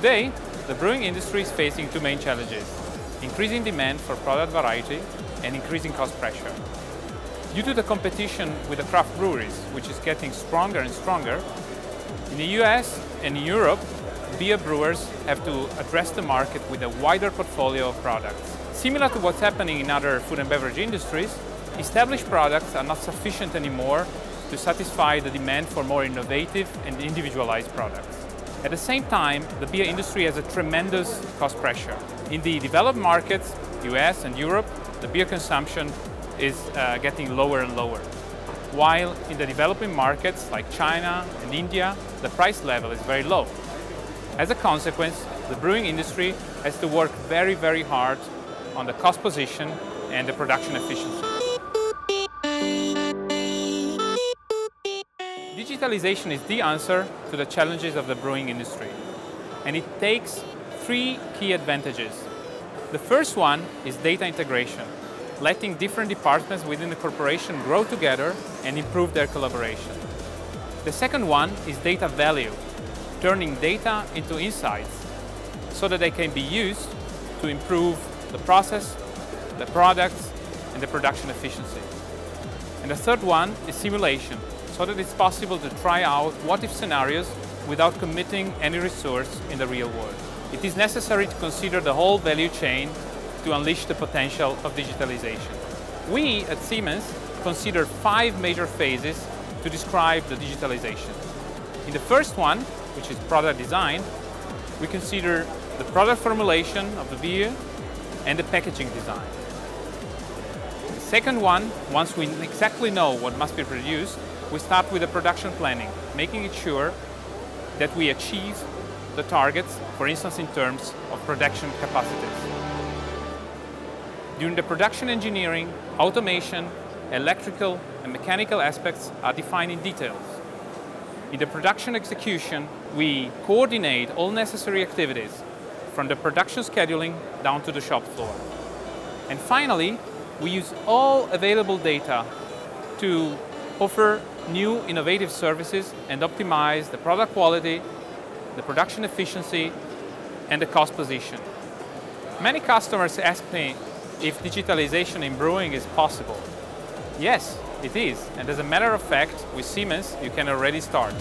Today, the brewing industry is facing two main challenges, increasing demand for product variety and increasing cost pressure. Due to the competition with the craft breweries, which is getting stronger and stronger, in the US and in Europe, beer brewers have to address the market with a wider portfolio of products. Similar to what's happening in other food and beverage industries, established products are not sufficient anymore to satisfy the demand for more innovative and individualized products. At the same time, the beer industry has a tremendous cost pressure. In the developed markets, US and Europe, the beer consumption is uh, getting lower and lower. While in the developing markets like China and India, the price level is very low. As a consequence, the brewing industry has to work very, very hard on the cost position and the production efficiency. Digitalization is the answer to the challenges of the brewing industry. And it takes three key advantages. The first one is data integration, letting different departments within the corporation grow together and improve their collaboration. The second one is data value, turning data into insights so that they can be used to improve the process, the products, and the production efficiency. And the third one is simulation, so that it's possible to try out what-if scenarios without committing any resource in the real world. It is necessary to consider the whole value chain to unleash the potential of digitalization. We at Siemens consider five major phases to describe the digitalization. In the first one, which is product design, we consider the product formulation of the beer and the packaging design. The second one, once we exactly know what must be produced, we start with the production planning, making it sure that we achieve the targets, for instance, in terms of production capacities. During the production engineering, automation, electrical and mechanical aspects are defined in details. In the production execution, we coordinate all necessary activities, from the production scheduling down to the shop floor. And finally, we use all available data to offer new innovative services and optimize the product quality, the production efficiency, and the cost position. Many customers ask me if digitalization in brewing is possible. Yes, it is, and as a matter of fact, with Siemens, you can already start.